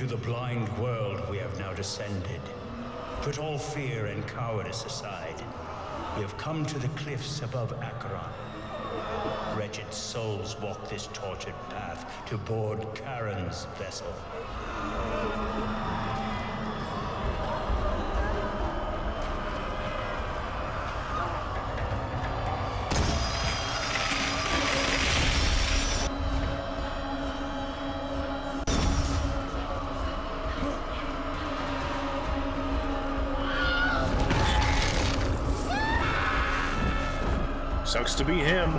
Into the blind world we have now descended. Put all fear and cowardice aside. We have come to the cliffs above Acheron. Wretched souls walk this tortured path to board Charon's vessel. Sucks to be him.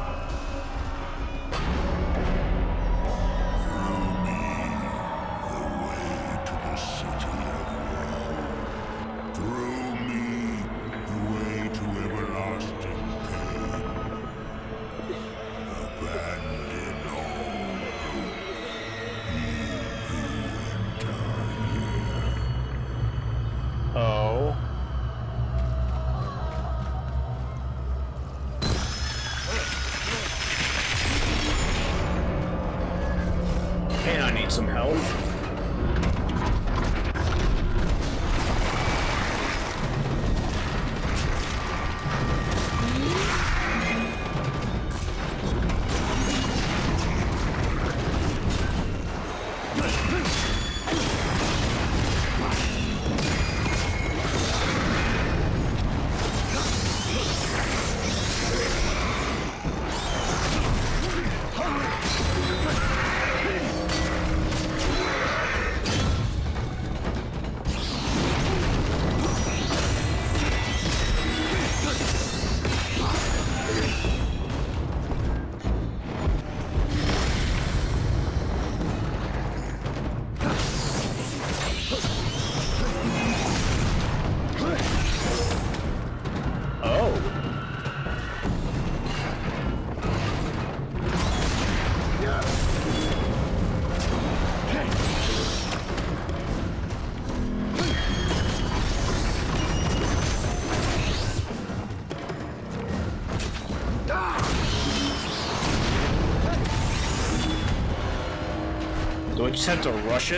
Have to rush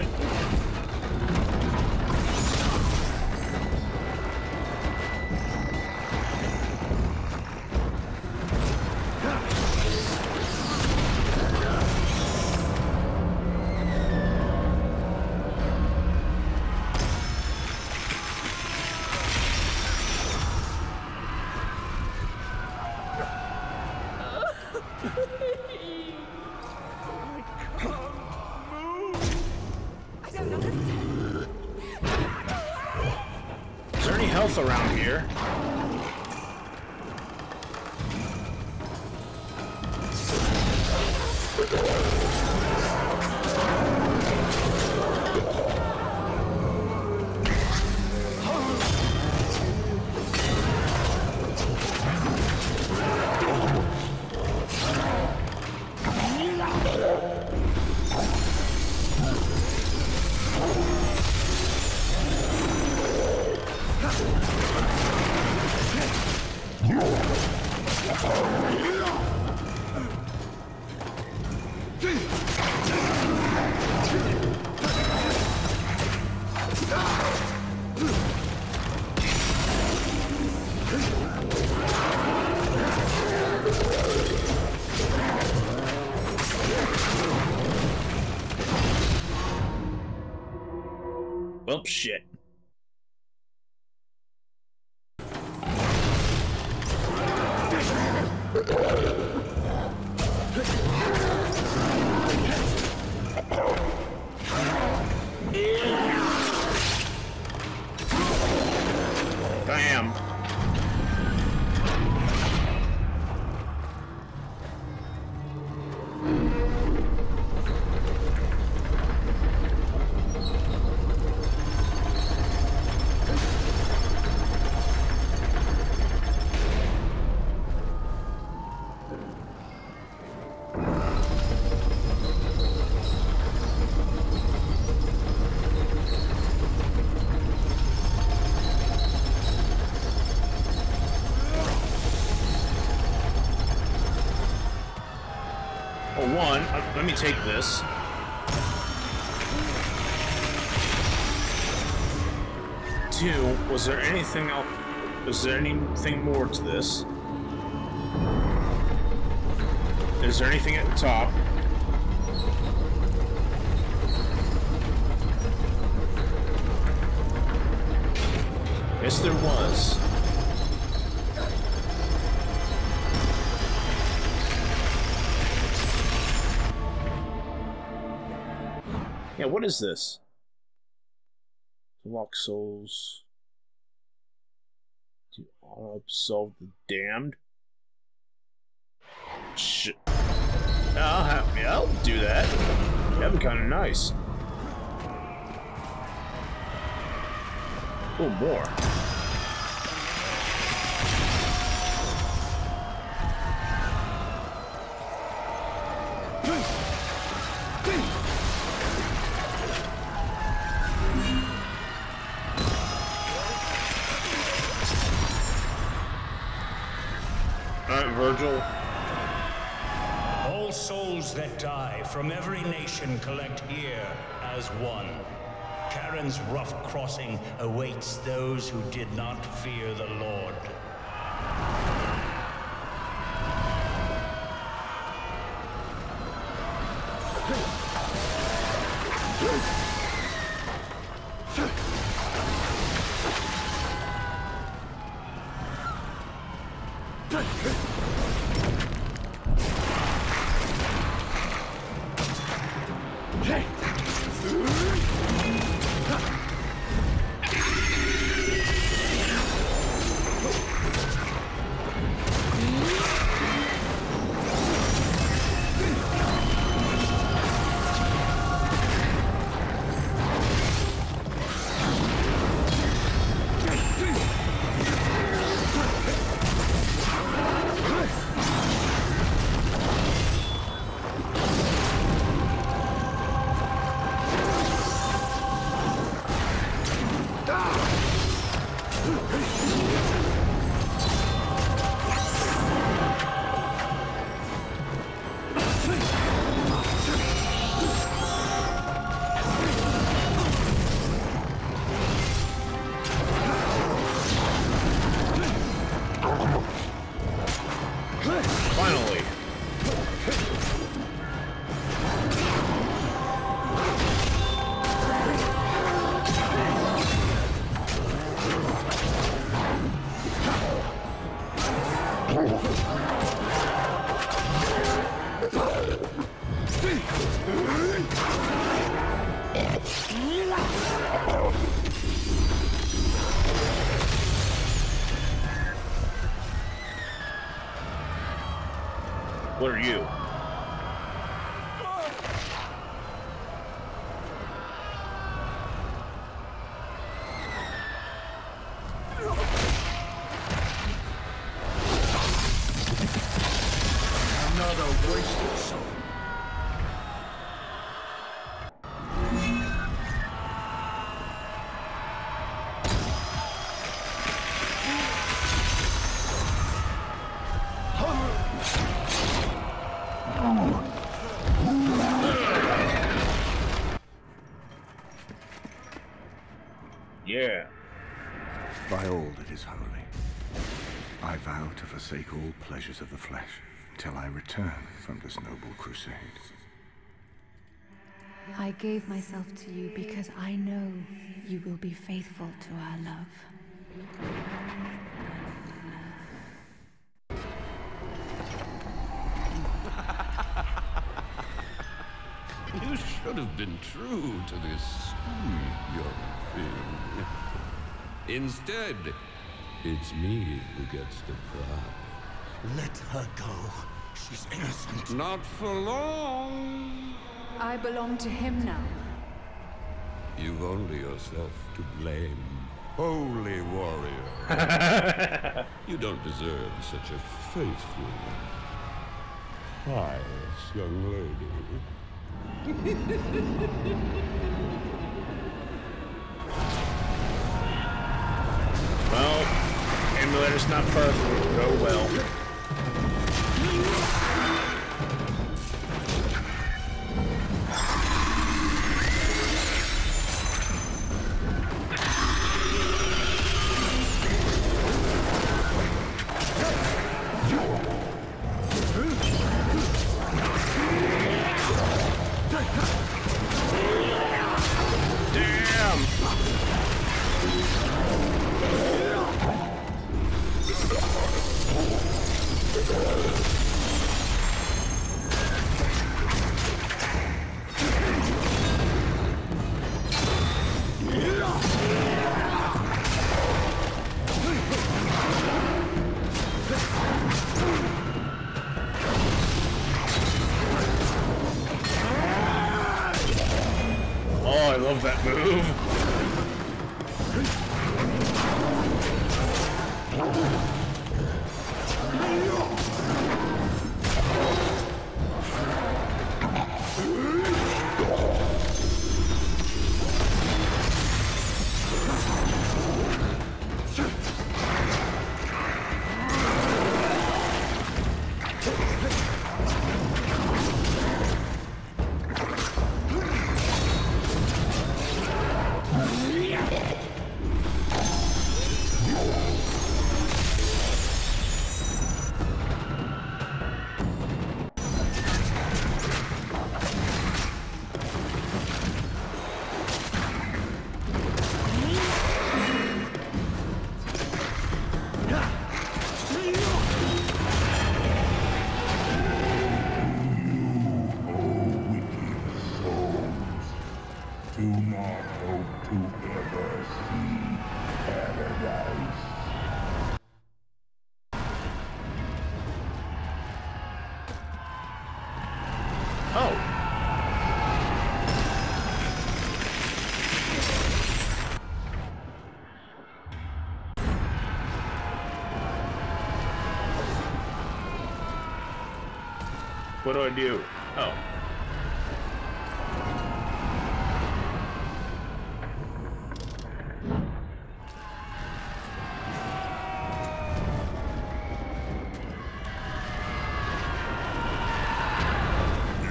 Health around Let me take this. Two, was there anything else? Was there anything more to this? Is there anything at the top? Yes, there was. Yeah, what is this? Lock souls. To absolve the damned. Shit. I'll have, yeah, I'll do that. That'd be kind of nice. Oh, more. From every nation collect here as one. Charon's rough crossing awaits those who did not fear the Lord. Finally. What are you? Is holy, I vow to forsake all pleasures of the flesh until I return from this noble crusade. I gave myself to you because I know you will be faithful to our love. You should have been true to this sweet young thing. Instead, it's me who gets the prize. Let her go. She's innocent. Not for long. I belong to him now. You've only yourself to blame. Holy warrior. you don't deserve such a faithful, pious young lady. emulator's not perfect. Oh well. What do I do? Oh.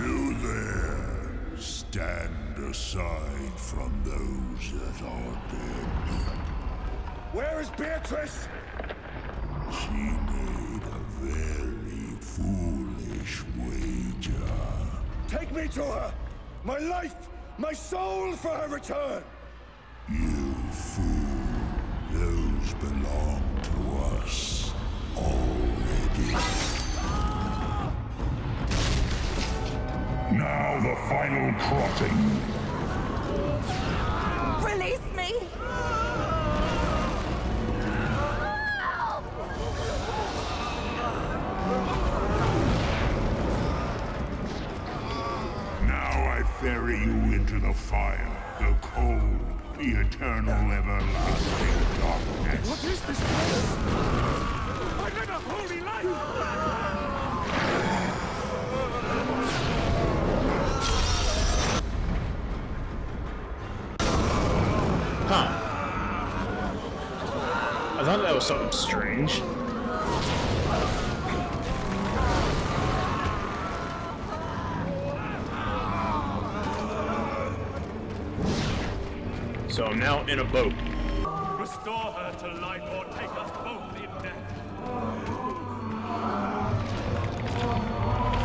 You there, stand aside from those that are dead. Where is Beatrice? Me to her! My life, my soul for her return! You fool, those belong to us already. Now the final crossing. Release me! Now I ferry you into the fire, the cold, the eternal everlasting darkness. What is this place? I led a holy life! Huh. I thought that was something strange. So I'm now in a boat. Restore her to life or take us both in death.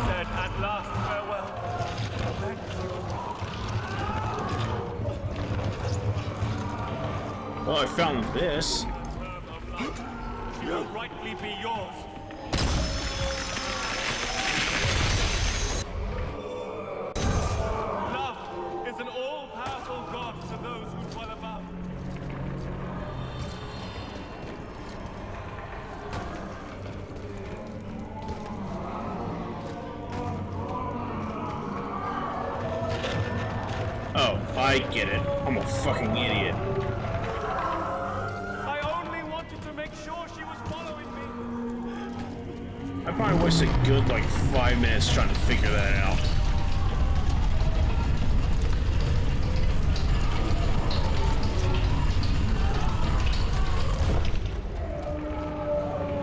Said at last farewell. Thank you. Well, I found this. Term of life. She will rightly be yours. I get it. I'm a fucking idiot. I only wanted to make sure she was following me. I probably wasted a good like five minutes trying to figure that out.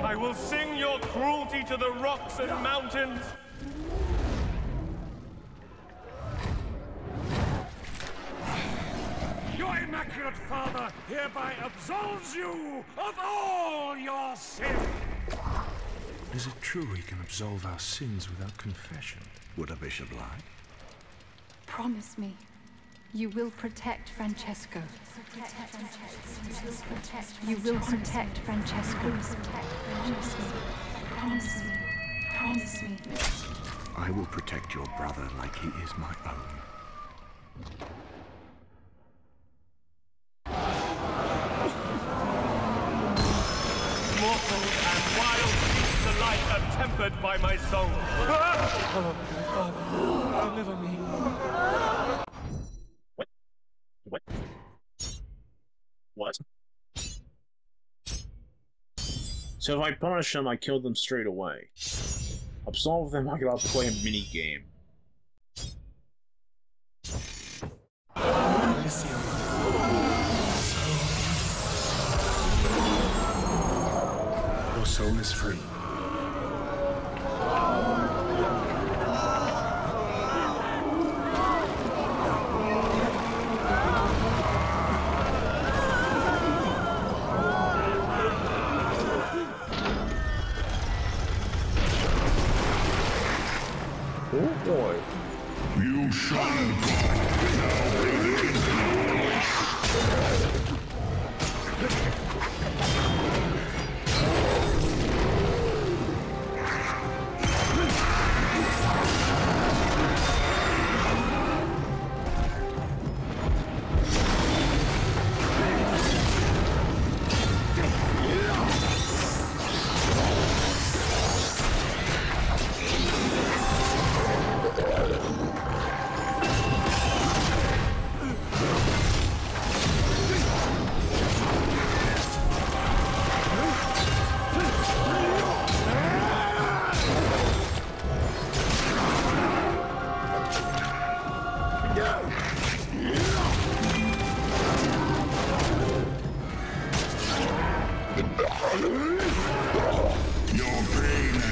I will sing your cruelty to the rocks and mountains. You of all your sin. Is it true we can absolve our sins without confession? Would a bishop lie? Promise me. You will protect Francesco. You will protect Francesco. Promise me. Promise me. I will protect your brother like he is my own. Are by my song. Follow me, Father. Deliver me. What? What? So if I punish them, I kill them straight away. Absolve them, I gotta play a mini game. Your soul is free. Your pain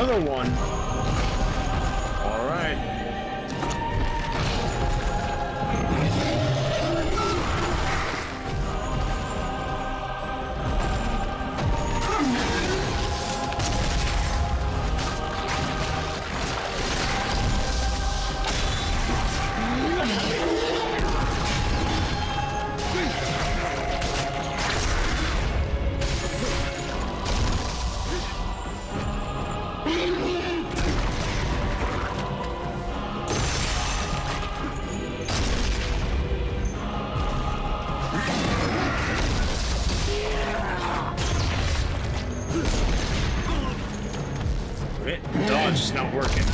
Another one. Dodge is not working.